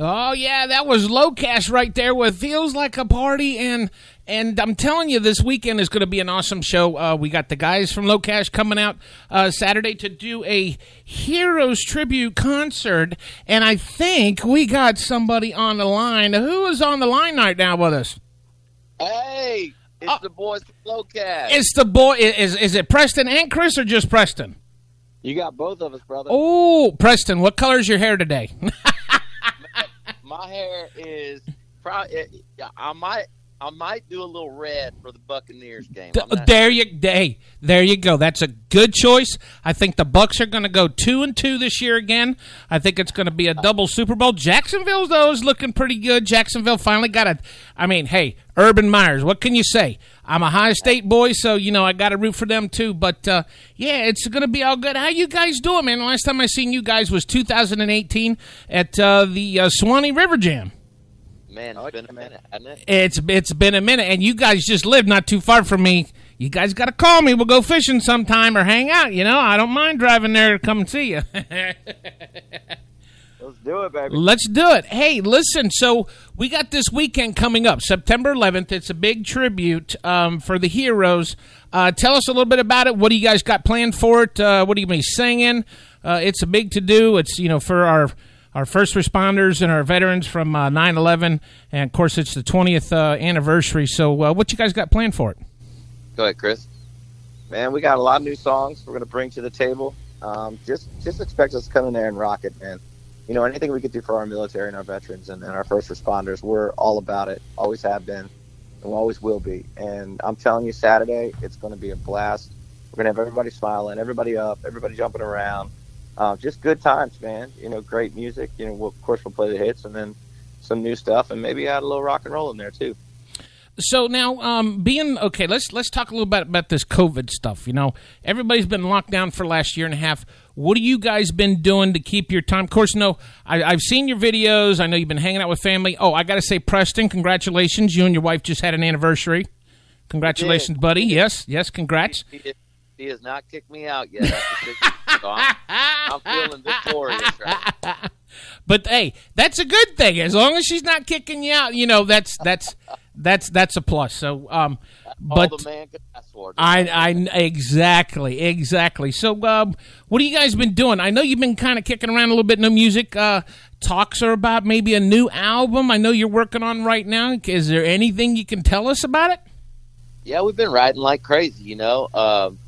Oh yeah, that was LoCash right there with feels like a party and and I'm telling you, this weekend is going to be an awesome show. Uh, we got the guys from LoCash coming out uh, Saturday to do a Heroes tribute concert, and I think we got somebody on the line. Who is on the line right now with us? Hey, it's Uh, the boys from LoCash. It's the boy. Is is it Preston and Chris or just Preston? You got both of us, brother. Oh, Preston, what color is your hair today? My hair is probably. Eh, I might. I might do a little red for the Buccaneers game. Not- there you, hey, there you go. That's a good choice. I think the Bucs are going to go two and two this year again. I think it's going to be a double Super Bowl. Jacksonville though is looking pretty good. Jacksonville finally got a. I mean, hey, Urban Myers. What can you say? I'm a Ohio State boy, so you know I got to root for them too. But uh, yeah, it's going to be all good. How you guys doing, man? The last time I seen you guys was 2018 at uh, the uh, Suwannee River Jam. Man, it's been a minute, it? It's it's been a minute, and you guys just live not too far from me. You guys got to call me. We'll go fishing sometime or hang out. You know, I don't mind driving there to come and see you. Let's do it, baby. Let's do it. Hey, listen. So we got this weekend coming up, September 11th. It's a big tribute um, for the heroes. Uh, tell us a little bit about it. What do you guys got planned for it? Uh, what are you going to be singing? Uh, it's a big to do. It's you know for our our first responders and our veterans from uh, 9/11, and of course it's the 20th uh, anniversary. So uh, what you guys got planned for it? Go ahead, Chris. Man, we got a lot of new songs we're going to bring to the table. Um, just just expect us to come in there and rock it, man. You know, anything we could do for our military and our veterans and, and our first responders, we're all about it. Always have been, and always will be. And I'm telling you, Saturday, it's going to be a blast. We're going to have everybody smiling, everybody up, everybody jumping around. Uh, just good times, man. You know, great music. You know, we'll, of course, we'll play the hits and then some new stuff, and maybe add a little rock and roll in there too. So now, um, being okay, let's let's talk a little bit about this COVID stuff. You know, everybody's been locked down for last year and a half. What have you guys been doing to keep your time? Of course, no, I, I've seen your videos. I know you've been hanging out with family. Oh, I got to say, Preston, congratulations! You and your wife just had an anniversary. Congratulations, buddy. Yes, yes, congrats. He, he, he has not kicked me out yet. After six years, so I'm, I'm feeling victorious right But hey, that's a good thing. As long as she's not kicking you out, you know that's that's that's that's a plus. So, um, but All the man could ask for. I, I exactly, exactly. So, um, what have you guys been doing? I know you've been kind of kicking around a little bit. No music uh, talks are about maybe a new album. I know you're working on right now. Is there anything you can tell us about it? Yeah, we've been riding like crazy, you know. Um,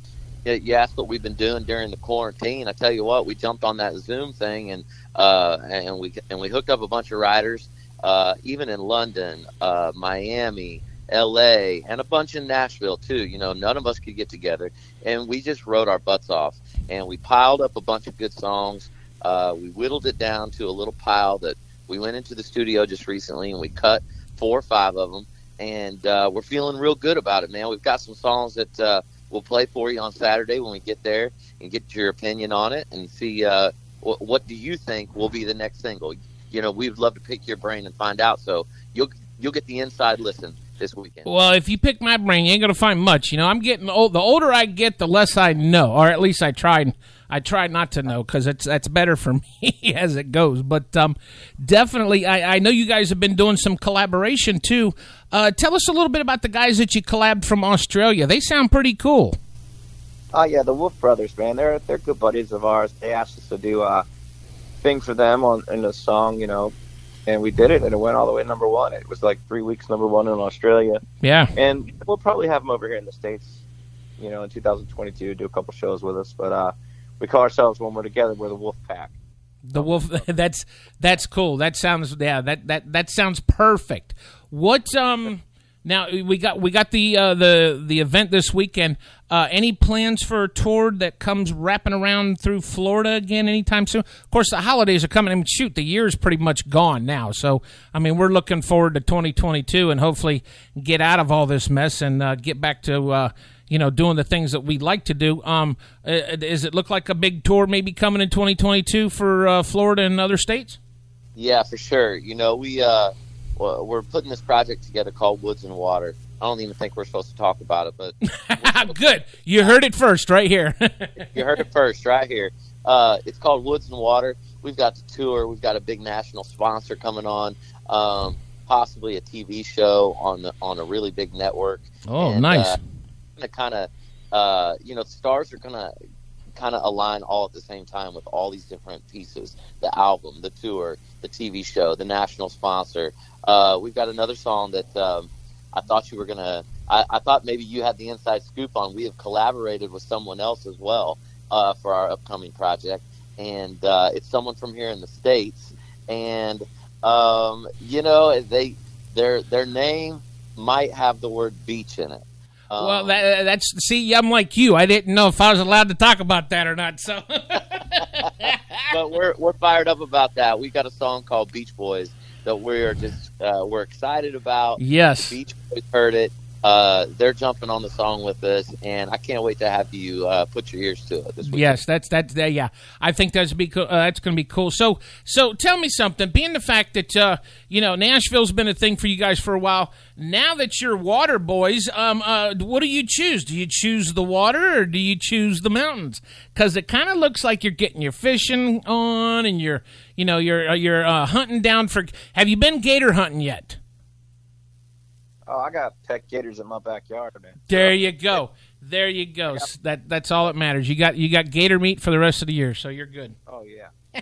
you, you asked what we've been doing during the quarantine. I tell you what, we jumped on that Zoom thing and uh, and we and we hooked up a bunch of riders, uh, even in London, uh, Miami, L.A., and a bunch in Nashville too. You know, none of us could get together, and we just wrote our butts off, and we piled up a bunch of good songs. Uh, we whittled it down to a little pile that we went into the studio just recently, and we cut four or five of them and uh, we're feeling real good about it, man. We've got some songs that uh, we'll play for you on Saturday when we get there and get your opinion on it and see uh, wh- what do you think will be the next single. You know, we'd love to pick your brain and find out. So you'll you'll get the inside listen this weekend. Well, if you pick my brain, you ain't gonna find much. You know, I'm getting old. The older I get, the less I know, or at least I try. I try not to know because it's that's better for me as it goes. But um, definitely, I, I know you guys have been doing some collaboration too. Uh, tell us a little bit about the guys that you collabed from Australia. They sound pretty cool. Oh yeah, the Wolfe Brothers, man. They're they're good buddies of ours. They asked us to do a thing for them on in the song, you know, and we did it, and it went all the way to number one. It was like three weeks number one in Australia, Yeah. and we'll probably have them over here in the states, you know, in 2022, do a couple shows with us. But uh, we call ourselves when we're together, we're the Wolf Pack. The wolf. That's that's cool. That sounds yeah. That that that sounds perfect. What um. Now we got we got the uh, the the event this weekend. Uh, any plans for a tour that comes wrapping around through Florida again anytime soon? Of course, the holidays are coming. I mean, shoot, the year's pretty much gone now. So, I mean, we're looking forward to 2022 and hopefully get out of all this mess and uh, get back to uh, you know doing the things that we like to do. Um, uh, does it look like a big tour maybe coming in 2022 for uh, Florida and other states? Yeah, for sure. You know, we uh, we're putting this project together called Woods and Water. I don't even think we're supposed to talk about it, but Good. You heard it first right here. you heard it first right here. Uh, it's called Woods and Water. we've got the tour. We've got a big national sponsor coming on. Um, possibly a TV show on the, on a really big network. Oh, and, nice. Uh, kind of, uh, you know, stars are gonna kind of align all at the same time with all these different pieces: the album, the tour, the TV show, the national sponsor. Uh, we've got another song that um, I thought you were gonna. I, I, thought maybe you had the inside scoop on. We have collaborated with someone else as well uh, for our upcoming project, and uh, it's someone from here in the states. And um, you know, they their their name might have the word beach in it. Um, well, that, that's see, I'm like you. I didn't know if I was allowed to talk about that or not. So, but we're we're fired up about that. We got a song called Beach Boys that we're just uh, we're excited about. Yes, the Beach Boys heard it uh, they're jumping on the song with us, and I can't wait to have you uh, put your ears to it this week. Yes, that's that's uh, yeah. I think that's be cool. Uh, that's going to be cool. So so tell me something. Being the fact that uh, you know Nashville's been a thing for you guys for a while. Now that you're water boys, um, uh, what do you choose? Do you choose the water or do you choose the mountains? Because it kind of looks like you're getting your fishing on, and you're you know you're you're hunting down for. Have you been gator hunting yet? Oh, I got pet gators in my backyard, man. There you go. There you go. That that's all that matters. You got you got gator meat for the rest of the year, so you're good. Oh yeah.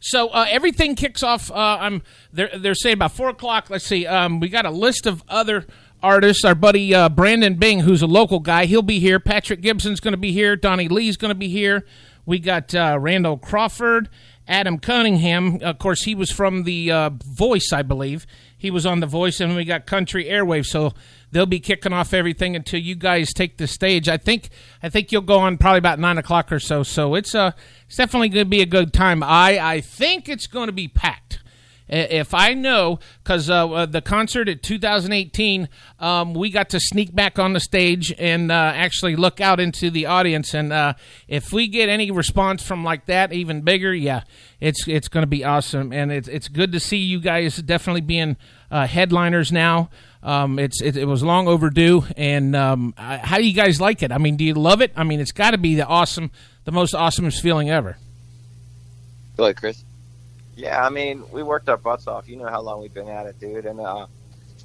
so uh, everything kicks off. Uh, I'm they're they're saying about four o'clock. Let's see. Um, we got a list of other artists. Our buddy uh, Brandon Bing, who's a local guy, he'll be here. Patrick Gibson's going to be here. Donnie Lee's going to be here. We got uh, Randall Crawford, Adam Cunningham. Of course, he was from the uh, Voice, I believe he was on The Voice, and we got Country Airwaves. So they'll be kicking off everything until you guys take the stage. I think I think you'll go on probably about nine o'clock or so. So it's uh it's definitely going to be a good time. I I think it's going to be packed. If I know, because uh, uh, the concert at 2018, um, we got to sneak back on the stage and uh, actually look out into the audience. And uh, if we get any response from like that, even bigger, yeah, it's it's going to be awesome. And it's it's good to see you guys definitely being uh, headliners now. Um, it's it, it, was long overdue. And um, how do you guys like it? I mean, do you love it? I mean, it's got to be the awesome, the most awesomest feeling ever. Go ahead, Chris. Yeah, I mean, we worked our butts off. You know how long we've been at it, dude, and uh,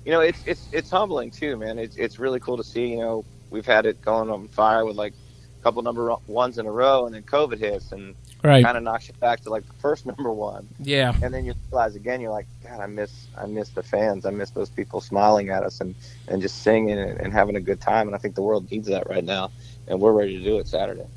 you know it's it's it's humbling too, man. It's it's really cool to see. You know, we've had it going on fire with like a couple number ones in a row, and then COVID hits, and right. kind of knocks you back to like the first number one. Yeah, and then you realize again, you're like, God, I miss I miss the fans. I miss those people smiling at us and and just singing and, and having a good time. And I think the world needs that right now, and we're ready to do it Saturday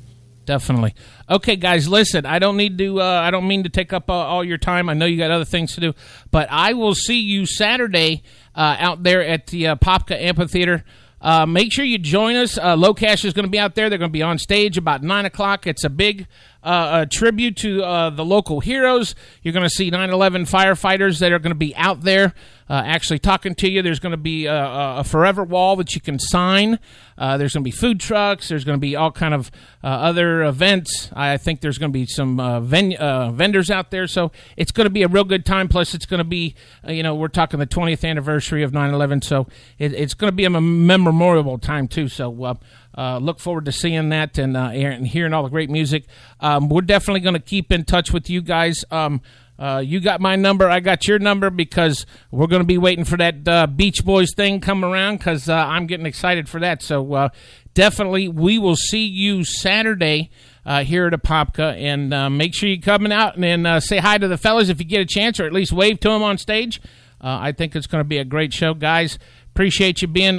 definitely. Okay, guys, listen. I don't need to. Uh, I don't mean to take up uh, all your time. I know you got other things to do, but I will see you Saturday uh, out there at the uh, Apopka Amphitheater. Uh, make sure you join us. Uh, LoCash is going to be out there. They're going to be on stage about nine o'clock. It's a big a tribute to the local heroes. You're going to see 9/11 firefighters that are going to be out there uh, actually talking to you. There's going to be a, a, forever wall that you can sign. Uh, there's going to be food trucks. There's going to be all kind of uh, other events. I think there's going to be some uh, ven- vendors out there. So it's going to be a real good time. Plus, it's going to be you know we're talking the 20th anniversary of 9/11, so it, it's going to be a memorable time too. So uh, look forward to seeing that and, uh, and hearing all the great music. Um, we're definitely going to keep in touch with you guys. Um, uh, you got my number, I got your number because we're going to be waiting for that uh, Beach Boys thing come around because uh, I'm getting excited for that. So uh, definitely, we will see you Saturday uh, here at Apopka, and uh, make sure you're coming out and, and say hi to the fellas if you get a chance, or at least wave to them on stage. I think it's going to be a great show, guys. Appreciate you being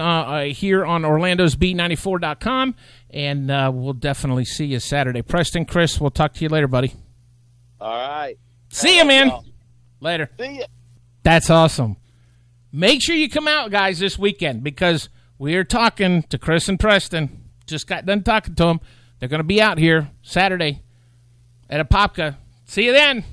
here on Orlando's BEE94.com, and we'll definitely see you Saturday. Preston, Chris, we'll talk to you later, buddy. All right. See you, man. Later. See you. That's awesome. Make sure you come out, guys, this weekend because we are talking to Chris and Preston. Just got done talking to them. They're going to be out here Saturday at Apopka. See you then.